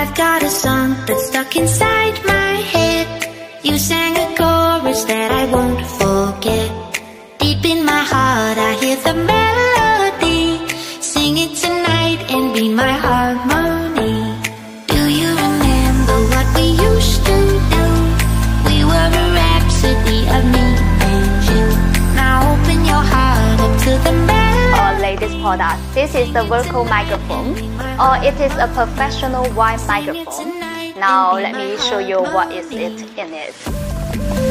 I've got a song that's stuck inside my head. You sang a chorus that I won't forget. Deep in my heart, I hear the melody. Product. This is the vocal microphone, or it is a professional wide microphone. Now let me show you what is it in it.